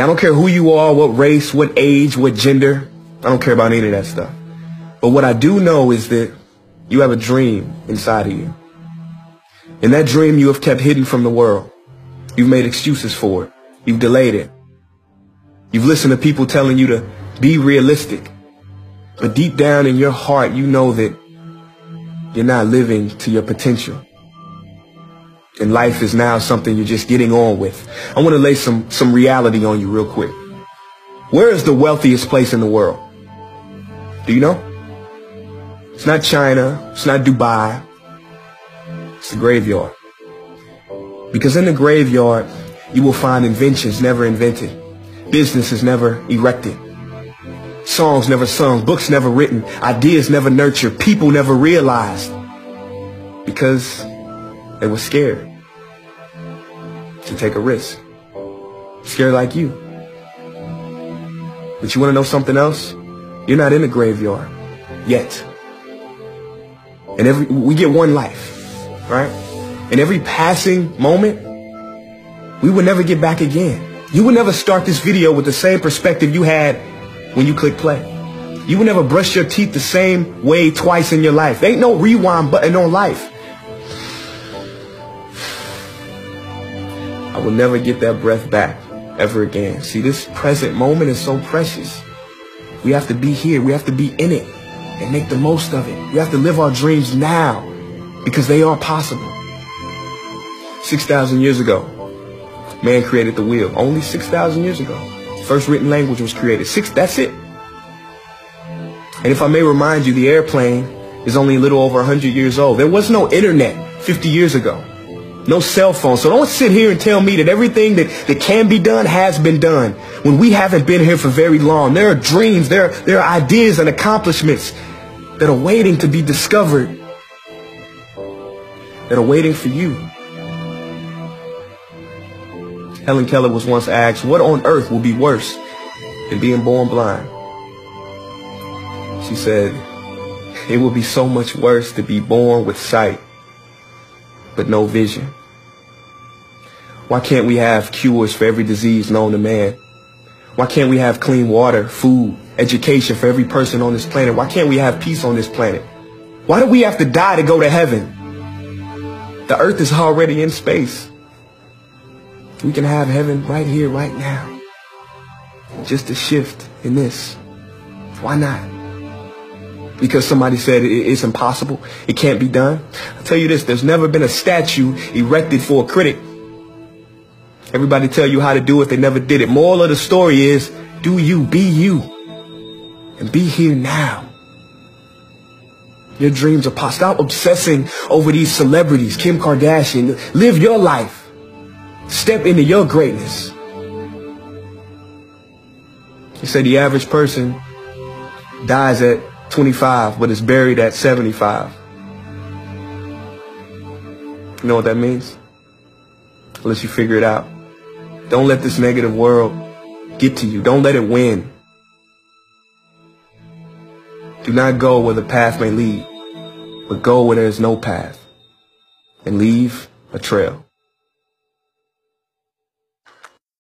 I don't care who you are, what race, what age, what gender. I don't care about any of that stuff. But what I do know is that you have a dream inside of you. And that dream you have kept hidden from the world. You've made excuses for it. You've delayed it. You've listened to people telling you to be realistic. But deep down in your heart, you know that you're not living to your potential. And life is now something you're just getting on with. I want to lay some, some reality on you real quick. Where is the wealthiest place in the world? Do you know? It's not China. It's not Dubai. It's the graveyard. Because in the graveyard, you will find inventions never invented, businesses never erected, songs never sung, books never written, ideas never nurtured, people never realized. Because they were scared to take a risk. Scared like you. But you want to know something else? You're not in the graveyard yet. And every we get one life, right? And every passing moment, we will never get back again. You will never start this video with the same perspective you had when you click play. You will never brush your teeth the same way twice in your life. There ain't no rewind button on life. I will never get that breath back ever again. See, this present moment is so precious. We have to be here. We have to be in it and make the most of it. We have to live our dreams now because they are possible. 6,000 years ago, man created the wheel. Only 6,000 years ago. First written language was created. Six, that's it. And if I may remind you, the airplane is only a little over 100 years old. There was no internet 50 years ago. No cell phone. So don't sit here and tell me that everything that, that can be done has been done when we haven't been here for very long. There are dreams, there, there are ideas and accomplishments that are waiting to be discovered, that are waiting for you. Helen Keller was once asked, what on earth will be worse than being born blind? She said, it will be so much worse to be born with sight but no vision? Why can't we have cures for every disease known to man? Why can't we have clean water, food, education for every person on this planet? Why can't we have peace on this planet? Why do we have to die to go to heaven? The earth is already in space. We can have heaven right here, right now. Just a shift in this. Why not? Because somebody said it's impossible. It can't be done. I'll tell you this, there's never been a statue erected for a critic. Everybody tell you how to do it, they never did it. Moral of the story is, do you, be you, and be here now. Your dreams are possible. Stop obsessing over these celebrities, Kim Kardashian. Live your life. Step into your greatness. You say the average person dies at 25, but it's buried at 75. You know what that means? Unless you figure it out. Don't let this negative world get to you. Don't let it win. Do not go where the path may lead, but go where there is no path and leave a trail.